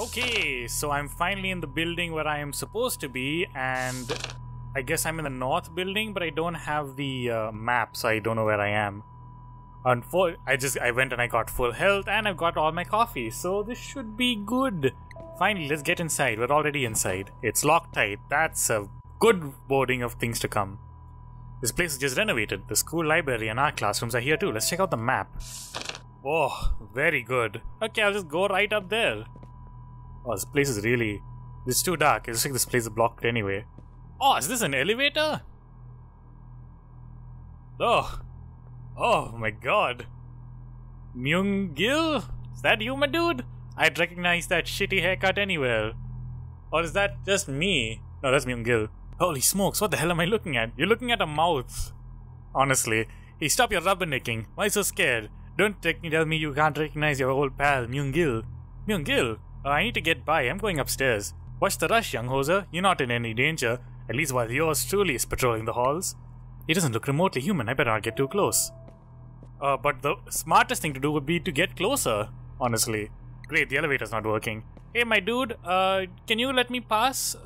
Okay, so I'm finally in the building where I am supposed to be, and I guess I'm in the north building, but I don't have the uh, map, so I don't know where I am. I just I went and I got full health, and I've got all my coffee, so this should be good. Finally, let's get inside. We're already inside. It's locked tight. That's a good boding of things to come. This place is just renovated. The school library and our classrooms are here too. Let's check out the map. Oh, very good. Okay, I'll just go right up there. Oh, this place is really. It's too dark. It's like this place is blocked anyway. Oh, is this an elevator? Oh. Oh my god. Myung Gil? Is that you, my dude? I'd recognize that shitty haircut anywhere. Or is that just me? No, that's Myung Gil. Holy smokes, what the hell am I looking at? You're looking at a mouth. Honestly. Hey, stop your rubbernecking. Why so scared? Don't take me tell me you can't recognize your old pal, Myung Gil. Myung Gil? Uh, I need to get by. I'm going upstairs. What's the rush, young hoser? You're not in any danger. At least while yours truly is patrolling the halls. He doesn't look remotely human. I better not get too close. Uh, but the smartest thing to do would be to get closer, honestly. Great, the elevator's not working. Hey, my dude, uh, can you let me pass?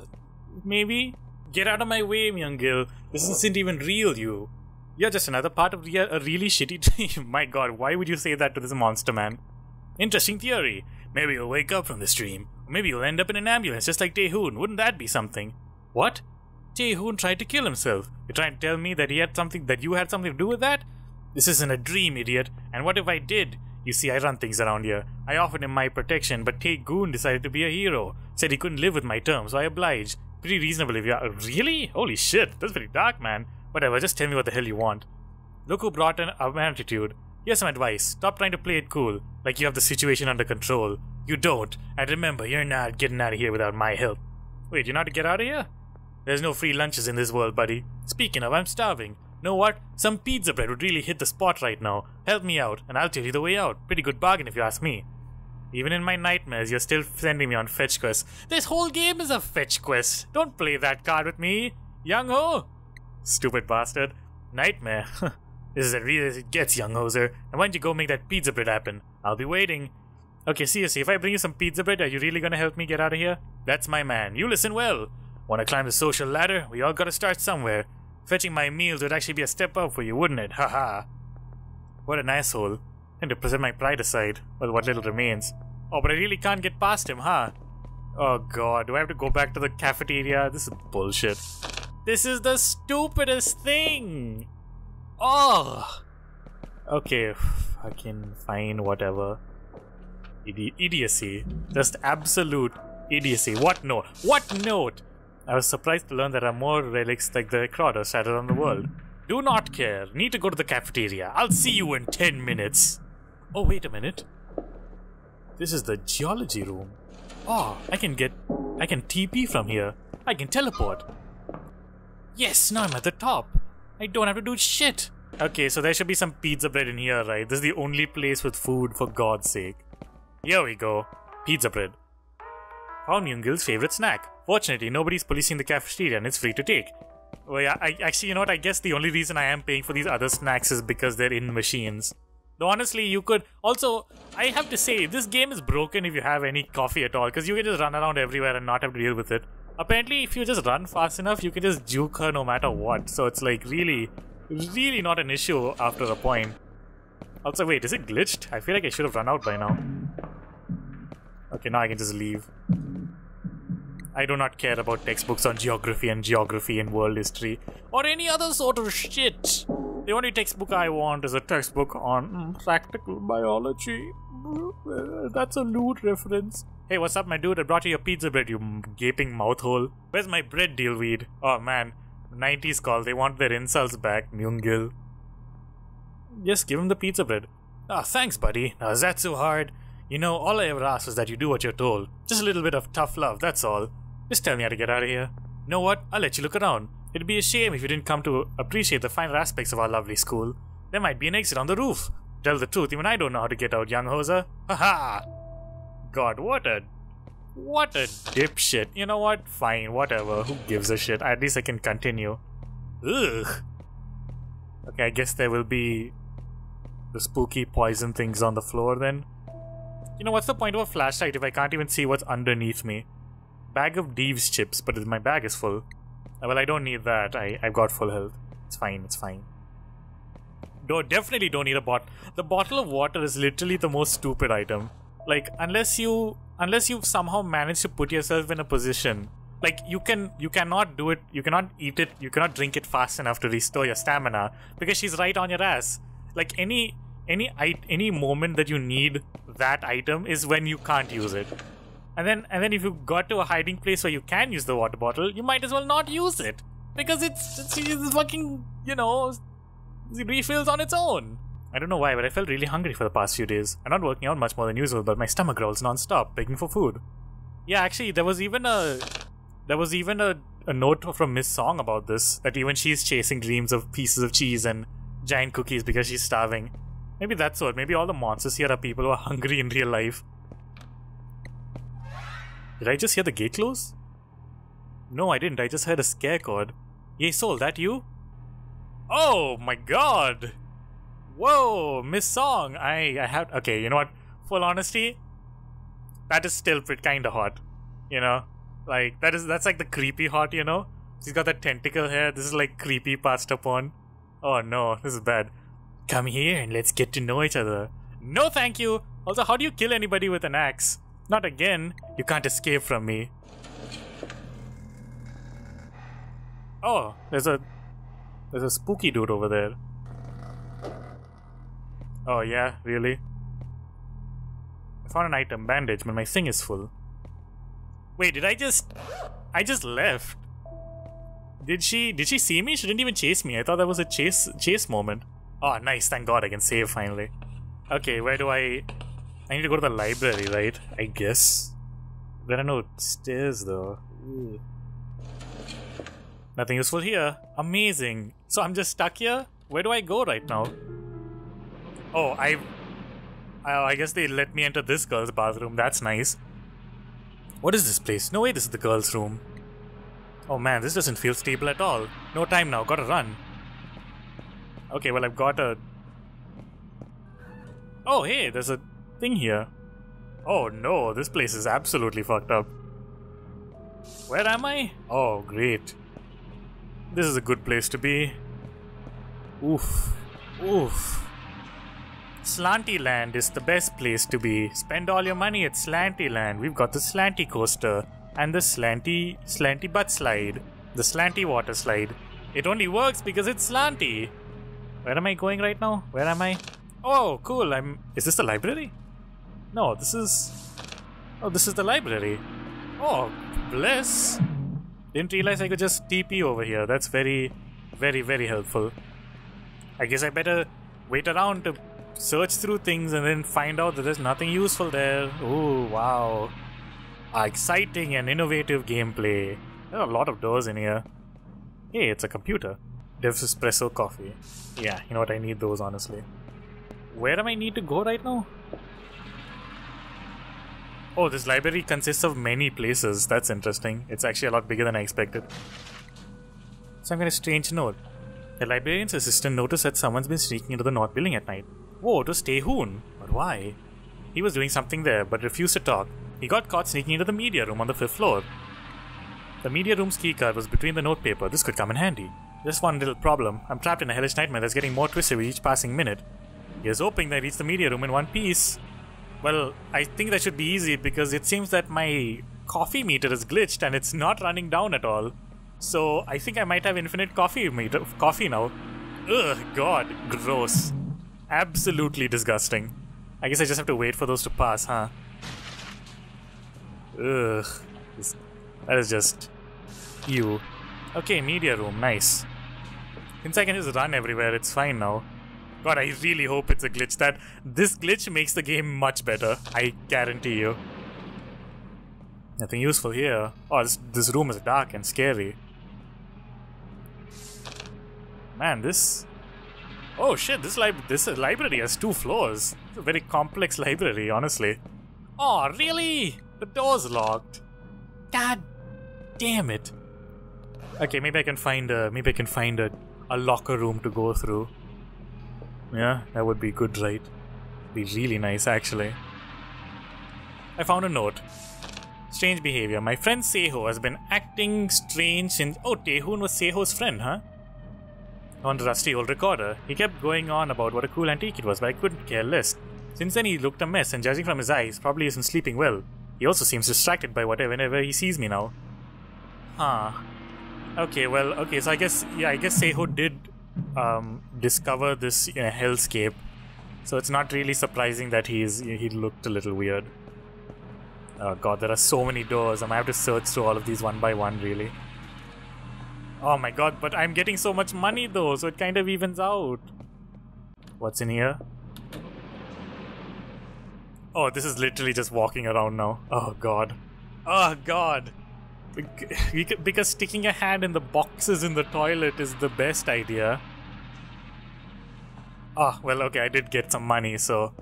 Maybe? Get out of my way, young girl. This isn't even real, you. You're just another part of a really shitty dream. my god, why would you say that to this monster man? Interesting theory. Maybe you'll wake up from this dream. Maybe you'll end up in an ambulance just like Taehoon. Wouldn't that be something? What? Taehoon tried to kill himself. You're trying to tell me that he had something that you had something to do with that? This isn't a dream, idiot. And what if I did? You see, I run things around here. I offered him my protection, but Taehoon decided to be a hero. Said he couldn't live with my terms, so I obliged. Pretty reasonable if you are. Really? Holy shit, that's pretty dark, man. Whatever, just tell me what the hell you want. Look who brought an attitude. Here's some advice. Stop trying to play it cool, like you have the situation under control. You don't. And remember, you're not getting out of here without my help. Wait, you're not to get out of here? There's no free lunches in this world, buddy. Speaking of, I'm starving. Know what? Some pizza bread would really hit the spot right now. Help me out, and I'll tell you the way out. Pretty good bargain if you ask me. Even in my nightmares, you're still sending me on fetch quests. This whole game is a fetch quest. Don't play that card with me. Youngho! Stupid bastard. Nightmare. This is as real as it gets, young hoser. And why don't you go make that pizza bread happen? I'll be waiting. Okay, seriously, if I bring you some pizza bread, are you really gonna help me get out of here? That's my man. You listen well. Wanna climb the social ladder? We all gotta start somewhere. Fetching my meals would actually be a step up for you, wouldn't it? Haha. what an asshole. And to present my pride aside, well, what little remains. Oh, but I really can't get past him, huh? Oh god, do I have to go back to the cafeteria? This is bullshit. This is the stupidest thing! Oh! Okay, fucking fine, whatever. Idi idiocy. Just absolute idiocy. What note? What note? I was surprised to learn there are more relics like the Crowder scattered around the world. Do not care. Need to go to the cafeteria. I'll see you in 10 minutes. Oh, wait a minute. This is the geology room. Oh, I can get... I can TP from here. I can teleport. Yes, now I'm at the top. I don't have to do shit. Okay, so there should be some pizza bread in here, right? This is the only place with food, for God's sake. Here we go. Pizza bread. Found Myungil's favorite snack. Fortunately, nobody's policing the cafeteria and it's free to take. Well, yeah, I, actually, you know what? I guess the only reason I am paying for these other snacks is because they're in machines. Though honestly, you could also. I have to say, this game is broken if you have any coffee at all, because you can just run around everywhere and not have to deal with it. Apparently, if you just run fast enough, you can just juke her no matter what. So it's like really, really not an issue after a point. Also, wait, is it glitched? I feel like I should have run out by now. Okay, now I can just leave. I do not care about textbooks on geography and geography and world history or any other sort of shit. The only textbook I want is a textbook on practical biology. That's a lewd reference. Hey, what's up, my dude? I brought you your pizza bread, you gaping mouth hole. Where's my bread deal weed? Oh man, 90s call. They want their insults back, Myungil. Just give him the pizza bread. Ah, oh, thanks, buddy. Now, is that so hard? You know, all I ever ask is that you do what you're told. Just a little bit of tough love, that's all. Just tell me how to get out of here. Know what? I'll let you look around. It'd be a shame if you didn't come to appreciate the finer aspects of our lovely school. There might be an exit on the roof. Tell the truth, even I don't know how to get out, young hoser. Ha ha God, what a... What a dipshit. You know what? Fine, whatever. Who gives a shit? At least I can continue. Ugh. Okay, I guess there will be the spooky poison things on the floor then. You know, what's the point of a flashlight if I can't even see what's underneath me? Bag of Deeves chips, but my bag is full. Uh, Well, I don't need that. I, I've got full health. It's fine, it's fine. No, definitely don't need a bot. The bottle of water is literally the most stupid item. Like, unless you unless you've somehow managed to put yourself in a position like you can you cannot do it you cannot eat it you cannot drink it fast enough to restore your stamina because she's right on your ass. Like any any any moment that you need that item is when you can't use it. And then and then if you got to a hiding place where you can use the water bottle you might as well not use it because it's it's fucking you know refills on its own I don't know why, but I felt really hungry for the past few days. I'm not working out much more than usual, but my stomach growls non-stop, begging for food. Yeah, actually, there was even a there was even a, a note from Miss Song about this that even she's chasing dreams of pieces of cheese and giant cookies because she's starving. Maybe that's what. Maybe all the monsters here are people who are hungry in real life. Did I just hear the gate close? No, I didn't. I just heard a scare chord. Yay, Soul, that you? Oh my god! Whoa, Miss Song. I I have okay. You know what? Full honesty, that is still pretty kind of hot. You know, like that is that's like the creepy hot. You know, she's got that tentacle hair. This is like creepy pasta porn. Oh no, this is bad. Come here and let's get to know each other. No, thank you. Also, how do you kill anybody with an axe? Not again. You can't escape from me. Oh, there's a there's a spooky dude over there. Oh yeah, really? I found an item, bandage, but my thing is full. Wait, did I just I just left? Did she did she see me? She didn't even chase me. I thought that was a chase chase moment. Oh nice, thank god I can save finally. Okay, where do I I need to go to the library, right? I guess. There are no stairs though. Ooh. Nothing useful here. Amazing. So I'm just stuck here? Where do I go right now? Oh, I. Oh, I guess they let me enter this girl's bathroom. That's nice. What is this place? No way, this is the girl's room. Oh man, this doesn't feel stable at all. No time now, gotta run. Okay, well, I've got a. Oh, hey, there's a thing here. Oh no, this place is absolutely fucked up. Where am I? Oh, great. This is a good place to be. Oof. Oof. Slanty Land is the best place to be. Spend all your money at Slanty Land. We've got the Slanty Coaster and the Slanty Slanty Butt Slide, the Slanty Water Slide. It only works because it's slanty. Where am I going right now? Where am I? Oh, cool. I'm. Is this the library? No, this is. Oh, this is the library. Oh, bless. Didn't realize I could just TP over here. That's very, very, very helpful. I guess I better wait around to search through things and then find out that there's nothing useful there. Oh, wow. Ah, exciting and innovative gameplay. There are a lot of doors in here. Hey, it's a computer. Dev's espresso coffee. Yeah, you know what? I need those honestly. Where am I need to go right now? Oh, this library consists of many places. That's interesting. It's actually a lot bigger than I expected. So I'm getting a strange note. The librarian's assistant noticed that someone's been sneaking into the north building at night. Oh, Whoa, it was Taehoon. But why? He was doing something there, but refused to talk. He got caught sneaking into the media room on the fifth floor. The media room's keycard was between the notepaper. This could come in handy. Just one little problem. I'm trapped in a hellish nightmare that's getting more twisted with each passing minute. Here's hoping that I reach the media room in one piece. Well, I think that should be easy because it seems that my coffee meter is glitched and it's not running down at all. So I think I might have infinite coffee meter coffee now. Ugh, god, gross. Absolutely disgusting. I guess I just have to wait for those to pass, huh? Ugh. That is just you. Okay, media room, nice. Since I can just run everywhere, it's fine now. God, I really hope it's a glitch. That this glitch makes the game much better. I guarantee you. Nothing useful here. Oh, this, this room is dark and scary. Man, this. Oh shit! This lib this library has two floors. It's a very complex library, honestly. Oh really? The door's locked. God damn it. Okay, maybe I can find a maybe I can find a, a locker room to go through. Yeah, that would be good, right? Be really nice, actually. I found a note. Strange behavior. My friend Seho has been acting strange since. Oh, Taehoon was Seho's friend, huh? On the rusty old recorder, he kept going on about what a cool antique it was, but I couldn't care less. Since then, he looked a mess, and judging from his eyes, probably isn't sleeping well. He also seems distracted by whatever whenever he sees me now. Huh. Okay, well, okay, so I guess, yeah, I guess Seho did um, discover this in a hellscape. So it's not really surprising that he's he looked a little weird. Oh god, there are so many doors. I might have to search through all of these one by one, really. Oh my god, but I'm getting so much money though, so it kind of evens out. What's in here? Oh, this is literally just walking around now. Oh god. Oh god. Because sticking a hand in the boxes in the toilet is the best idea. Ah, oh, well, okay, I did get some money, so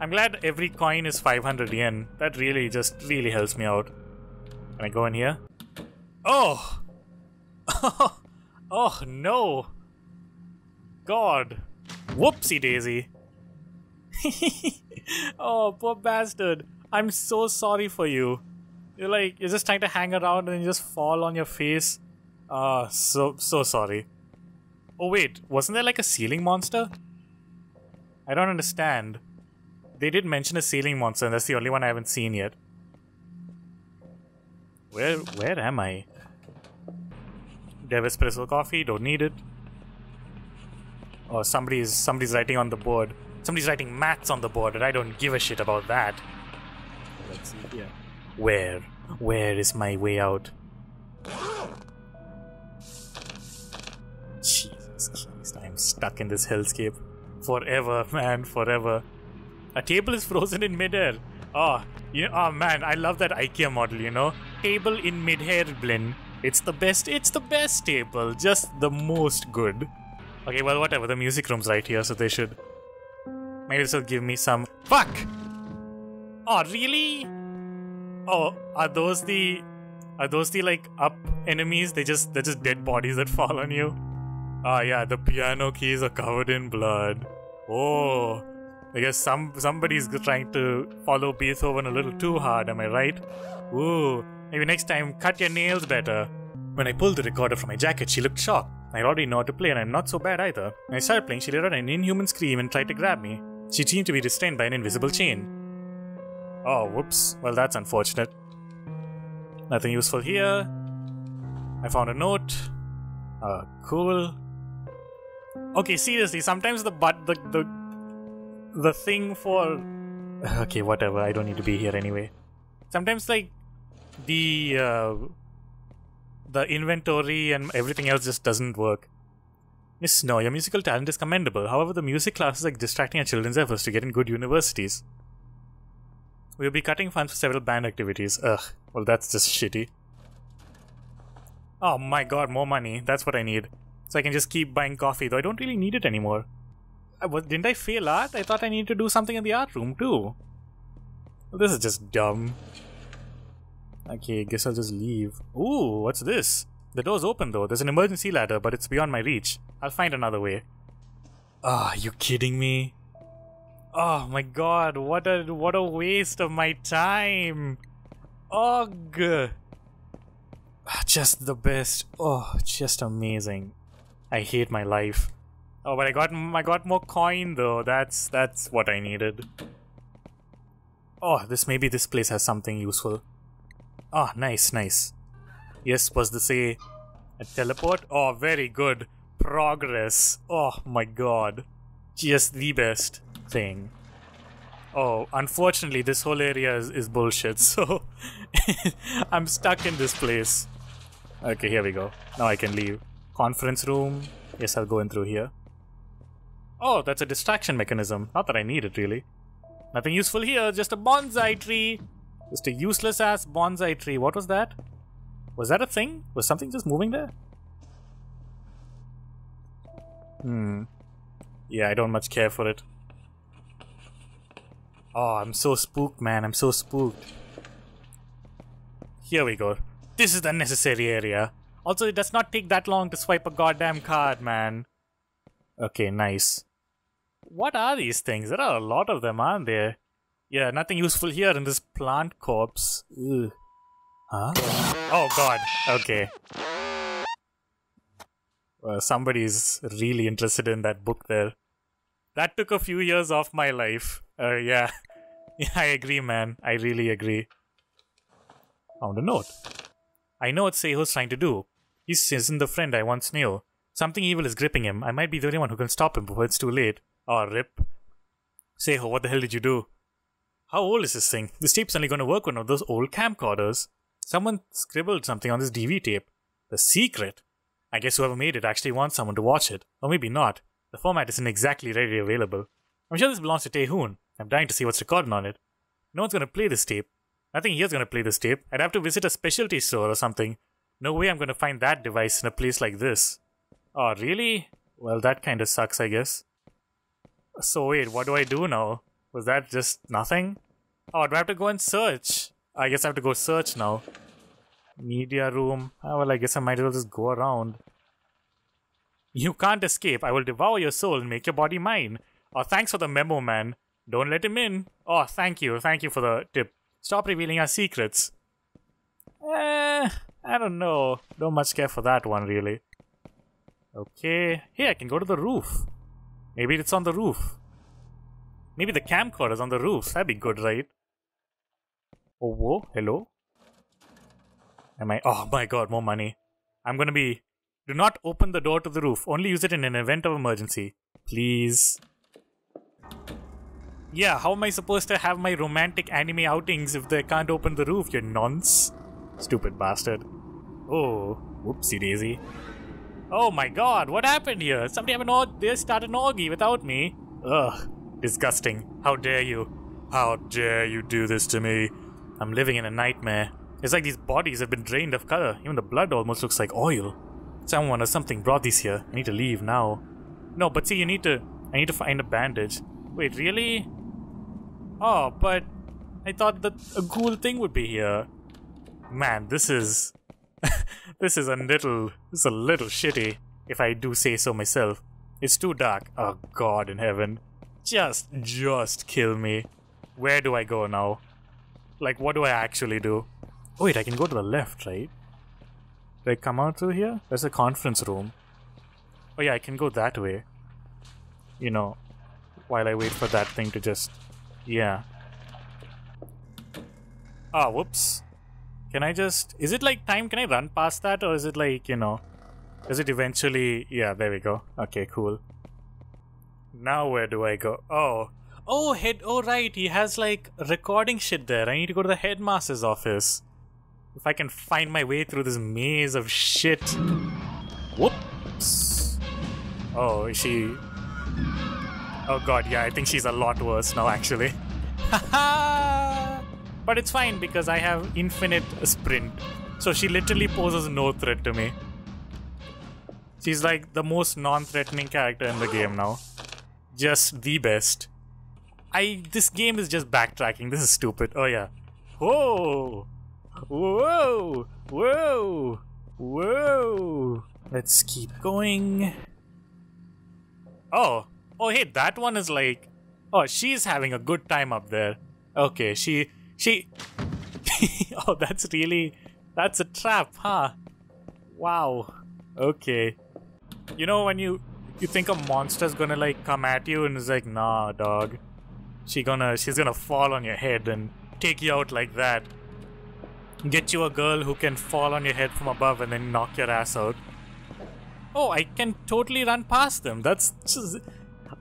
I'm glad every coin is 500 yen. That really just really helps me out. Can I go in here? Oh! oh no! God! Whoopsie daisy! oh, poor bastard. I'm so sorry for you. You're like, you're just trying to hang around and you just fall on your face. Ah, uh, so, so sorry. Oh wait, wasn't there like a ceiling monster? I don't understand. They did mention a ceiling monster, and that's the only one I haven't seen yet. Where where am I? Dev espresso coffee, don't need it. Oh, somebody's somebody's writing on the board. Somebody's writing maths on the board, and I don't give a shit about that. Let's see here. Where? Where is my way out? Jesus Christ, I'm stuck in this hellscape. Forever, man, forever. A table is frozen in midair. Oh, you, oh man, I love that IKEA model, you know? Table in midair blend. It's the best, it's the best table. Just the most good. Okay, well, whatever. The music room's right here, so they should. Maybe this will give me some. Fuck! Oh, really? Oh, are those the. Are those the, like, up enemies? They just. They're just dead bodies that fall on you? Ah, yeah, the piano keys are covered in blood. Oh. I guess some somebody's trying to follow Beethoven a little too hard, am I right? Ooh, maybe next time cut your nails better. When I pulled the recorder from my jacket, she looked shocked. I already know how to play and I'm not so bad either. When I started playing, she let out an inhuman scream and tried to grab me. She seemed to be restrained by an invisible chain. Oh, whoops. Well, that's unfortunate. Nothing useful here. I found a note. Uh, cool. Okay, seriously, sometimes the but the, the the thing for okay whatever i don't need to be here anyway sometimes like the uh, the inventory and everything else just doesn't work. Miss snow your musical talent is commendable. However the music classes are distracting our children's efforts to get in good universities. We'll be cutting funds for several band activities. Ugh well that's just shitty. Oh my god more money. That's what i need. So i can just keep buying coffee though i don't really need it anymore. I Was didn't I fail art? I thought I needed to do something in the art room too. Well, this is just dumb. Okay, guess I'll just leave. Ooh, what's this? The door's open though. There's an emergency ladder, but it's beyond my reach. I'll find another way. Ah, oh, you kidding me? Oh my god, what a what a waste of my time. Ugh. Ah, just the best. Oh, just amazing. I hate my life. Oh, but I got I got more coin though. That's that's what I needed. Oh, this maybe this place has something useful. Ah, nice, nice. Yes, was this a, a teleport? Oh, very good. Progress. Oh my god. Just the best thing. Oh, unfortunately, this whole area is, is bullshit, so I'm stuck in this place. Okay, here we go. Now I can leave. Conference room. Yes, I'll go in through here. Oh, that's a distraction mechanism. Not that I need it, really. Nothing useful here, just a bonsai tree. Just a useless ass bonsai tree. What was that? Was that a thing? Was something just moving there? Hmm. Yeah, I don't much care for it. Oh, I'm so spooked, man. I'm so spooked. Here we go. This is the necessary area. Also, it does not take that long to swipe a goddamn card, man. Okay, nice. What are these things? There are a lot of them, aren't there? Yeah, nothing useful here in this plant corpse. Ugh. Huh? Oh god. Okay. Uh, somebody's really interested in that book there. That took a few years off my life. Uh, yeah. yeah, I agree, man. I really agree. Found a note. I know what Seho's trying to do. He's isn't the friend I once knew. Something evil is gripping him. I might be the only one who can stop him before it's too late. Oh, rip. Seho, what the hell did you do? How old is this thing? This tape's only going to work on one of those old camcorders. Someone scribbled something on this DV tape. The secret? I guess whoever made it actually wants someone to watch it. Or maybe not. The format isn't exactly readily available. I'm sure this belongs to Taehoon. I'm dying to see what's recorded on it. No one's gonna play this tape. Nothing here's gonna play this tape. I'd have to visit a specialty store or something. No way I'm gonna find that device in a place like this. Oh, really? Well, that kinda sucks, I guess. So wait, what do I do now? Was that just nothing? Oh, do I have to go and search? I guess I have to go search now. Media room. Oh, well, I guess I might as well just go around. You can't escape. I will devour your soul and make your body mine. Oh, thanks for the memo, man. Don't let him in. Oh, thank you. Thank you for the tip. Stop revealing our secrets. Eh, I don't know. Don't much care for that one, really. Okay. Hey, I can go to the roof. Maybe it's on the roof. Maybe the camcorder's on the roof. That'd be good, right? Oh, whoa. Hello? Am I? Oh my god, more money. I'm gonna be. Do not open the door to the roof. Only use it in an event of emergency. Please. Yeah, how am I supposed to have my romantic anime outings if they can't open the roof, you nonce? Stupid bastard. Oh, whoopsie daisy. Oh my god, what happened here? Somebody have an org- they started an orgy without me. Ugh, disgusting. How dare you? How dare you do this to me? I'm living in a nightmare. It's like these bodies have been drained of color. Even the blood almost looks like oil. Someone or something brought these here. I need to leave now. No, but see, you need to... I need to find a bandage. Wait, really? Oh, but... I thought that a cool thing would be here. Man, this is... this is a little... This is a little shitty, if I do say so myself. It's too dark. Oh, God in heaven. Just, just kill me. Where do I go now? Like, what do I actually do? Wait, I can go to the left, right? Do I come out through here? There's a conference room. Oh yeah, I can go that way. You know, while I wait for that thing to just... Yeah. Ah, whoops. Can I just... Is it like time? Can I run past that? Or is it like, you know... Is it eventually... Yeah, there we go. Okay, cool. Now where do I go? Oh. Oh, head... Oh, right. He has like recording shit there. I need to go to the headmaster's office. If I can find my way through this maze of shit. Whoops. Oh, is she... Oh god, yeah, I think she's a lot worse now, actually. but it's fine because I have infinite sprint. So she literally poses no threat to me. She's like the most non-threatening character in the game now. Just the best. I... This game is just backtracking. This is stupid. Oh yeah. Whoa! Whoa! Whoa! Whoa! Let's keep going. Oh! Oh, hey, that one is like... Oh, she's having a good time up there. Okay, she... She... oh, that's really... That's a trap, huh? Wow. Okay. You know when you... You think a monster's gonna like come at you and it's like, nah, dog. She gonna... She's gonna fall on your head and take you out like that get you a girl who can fall on your head from above and then knock your ass out. Oh, I can totally run past them. That's just,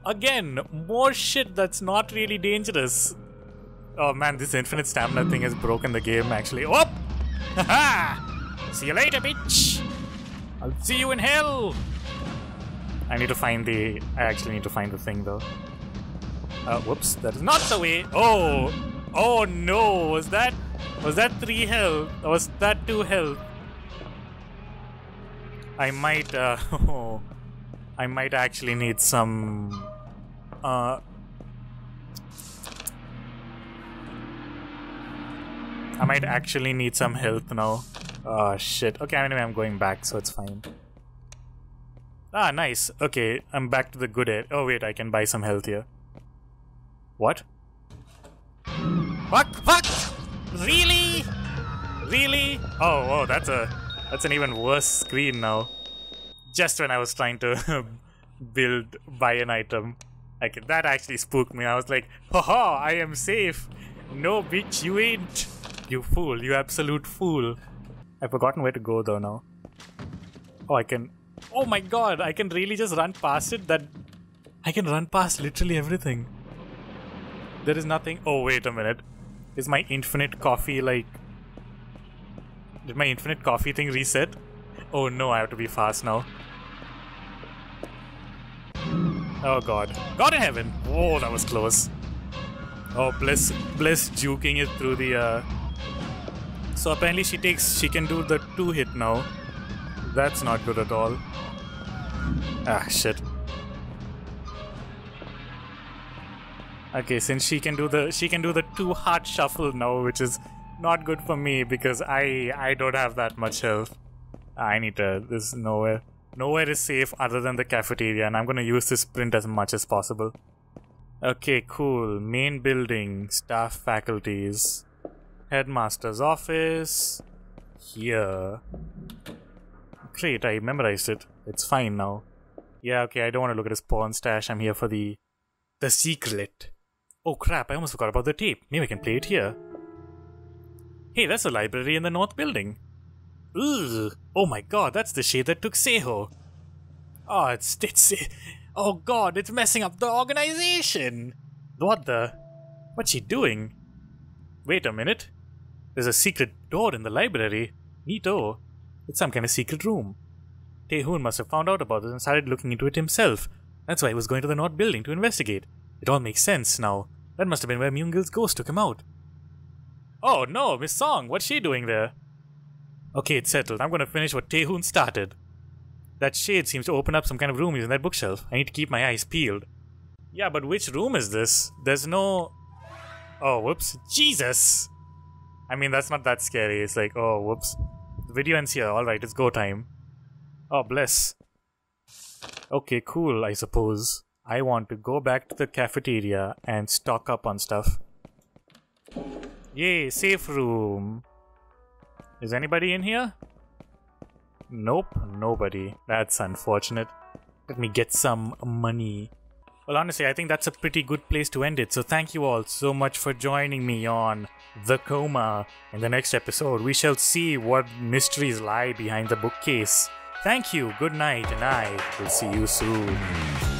again more shit that's not really dangerous. Oh man, this infinite stamina thing has broken the game actually. Oh! Haha! See you later, bitch! I'll see you in hell! I need to find the... I actually need to find the thing though. Uh, whoops, that is not the way. Oh! Oh no, was that was that 3 health? Was that 2 health? I might, uh, oh, I might actually need some, uh, I might actually need some health now. Oh shit. Okay, anyway, I'm going back, so it's fine. Ah, nice. Okay, I'm back to the good air. Oh wait, I can buy some health here. What? Fuck! Fuck! Really? Really? Oh, oh, that's a that's an even worse screen now. Just when I was trying to build buy an item, like that actually spooked me. I was like, haha, I am safe. No, bitch, you ain't. You fool, you absolute fool. I've forgotten where to go though now. Oh, I can. Oh my god, I can really just run past it. That I can run past literally everything. There is nothing. Oh, wait a minute. Is my infinite coffee like. Did my infinite coffee thing reset? Oh no, I have to be fast now. Oh god. God in heaven! Oh, that was close. Oh, Bliss, Bliss juking it through the, uh... So apparently she takes, she can do the two hit now. That's not good at all. Ah, shit. Okay, since she can do the, she can do the two heart shuffle now, which is not good for me because I, I don't have that much health. I need to, there's nowhere. Nowhere is safe other than the cafeteria and I'm gonna use this sprint as much as possible. Okay, cool. Main building, staff faculties, headmaster's office. Here. Great, I memorized it. It's fine now. Yeah, okay, I don't want to look at his pawn stash. I'm here for the... The secret. Oh crap, I almost forgot about the tape. Maybe I can play it here. Hey, that's a library in the north building. Ugh. Oh my god, that's the shade that took Seho. Oh, it's... it's... Oh god, it's messing up the organization! What the? What's she doing? Wait a minute. There's a secret door in the library. Neato. It's some kind of secret room. Taehoon must have found out about this and started looking into it himself. That's why he was going to the North Building to investigate. It all makes sense now. That must have been where Myungil's ghost took him out. Oh no, Miss Song, what's she doing there? Okay, it's settled. I'm gonna finish what Taehoon started. That shade seems to open up some kind of room using that bookshelf. I need to keep my eyes peeled. Yeah, but which room is this? There's no... Oh, whoops. Jesus! I mean, that's not that scary. It's like, oh, whoops. The video ends here. Alright, it's go time. Oh, bless. Okay, cool, I suppose. I want to go back to the cafeteria and stock up on stuff. Yay, safe room. Is anybody in here? Nope, nobody. That's unfortunate. Let me get some money. Well, honestly, I think that's a pretty good place to end it. So thank you all so much for joining me on The Coma. In the next episode, we shall see what mysteries lie behind the bookcase. Thank you, good night, and I will see you soon.